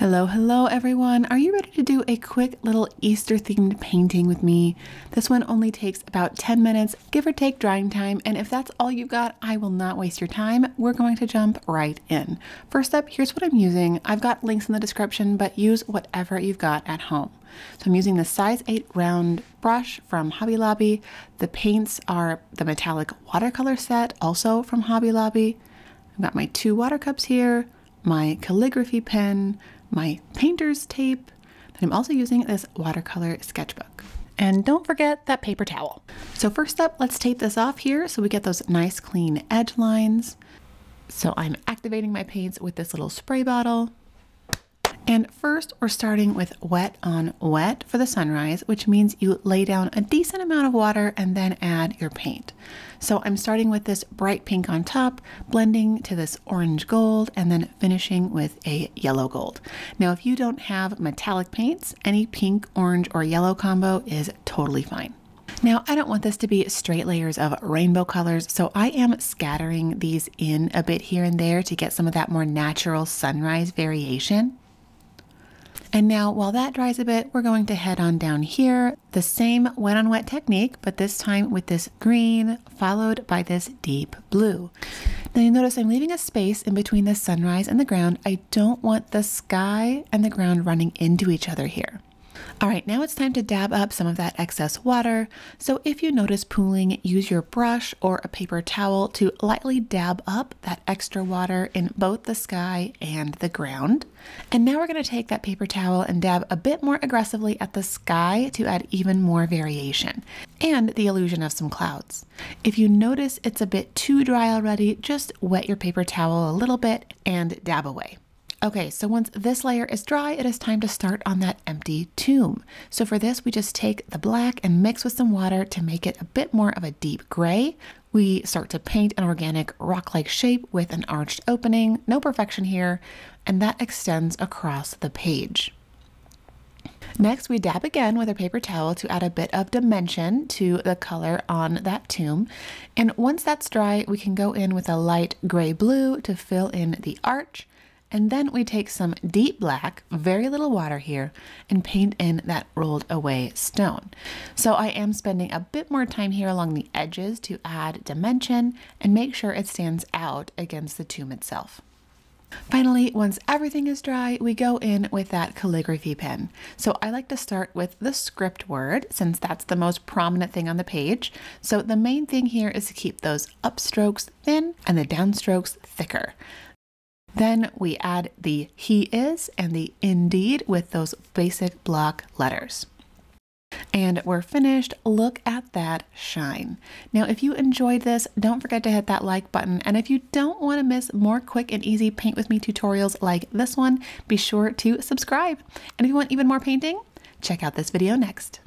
Hello, hello everyone. Are you ready to do a quick little Easter themed painting with me? This one only takes about 10 minutes, give or take drying time, and if that's all you've got, I will not waste your time. We're going to jump right in. First up, here's what I'm using. I've got links in the description, but use whatever you've got at home. So I'm using the size 8 round brush from Hobby Lobby. The paints are the metallic watercolor set, also from Hobby Lobby. I've got my two water cups here, my calligraphy pen, my painter's tape, but I'm also using this watercolor sketchbook. And don't forget that paper towel. So first up, let's tape this off here so we get those nice clean edge lines. So I'm activating my paints with this little spray bottle. And first, we're starting with wet on wet for the sunrise, which means you lay down a decent amount of water and then add your paint. So I'm starting with this bright pink on top, blending to this orange gold, and then finishing with a yellow gold. Now, if you don't have metallic paints, any pink, orange, or yellow combo is totally fine. Now, I don't want this to be straight layers of rainbow colors, so I am scattering these in a bit here and there to get some of that more natural sunrise variation. And now while that dries a bit, we're going to head on down here, the same wet on wet technique, but this time with this green followed by this deep blue. Now you notice I'm leaving a space in between the sunrise and the ground. I don't want the sky and the ground running into each other here. All right, now it's time to dab up some of that excess water. So if you notice pooling, use your brush or a paper towel to lightly dab up that extra water in both the sky and the ground. And now we're gonna take that paper towel and dab a bit more aggressively at the sky to add even more variation and the illusion of some clouds. If you notice it's a bit too dry already, just wet your paper towel a little bit and dab away. Okay, so once this layer is dry, it is time to start on that empty tomb. So for this, we just take the black and mix with some water to make it a bit more of a deep gray. We start to paint an organic rock-like shape with an arched opening, no perfection here, and that extends across the page. Next, we dab again with a paper towel to add a bit of dimension to the color on that tomb. And once that's dry, we can go in with a light gray blue to fill in the arch and then we take some deep black, very little water here, and paint in that rolled away stone. So I am spending a bit more time here along the edges to add dimension and make sure it stands out against the tomb itself. Finally, once everything is dry, we go in with that calligraphy pen. So I like to start with the script word since that's the most prominent thing on the page. So the main thing here is to keep those upstrokes thin and the downstrokes thicker. Then we add the he is and the indeed with those basic block letters. And we're finished. Look at that shine. Now, if you enjoyed this, don't forget to hit that like button. And if you don't want to miss more quick and easy paint with me tutorials like this one, be sure to subscribe. And if you want even more painting, check out this video next.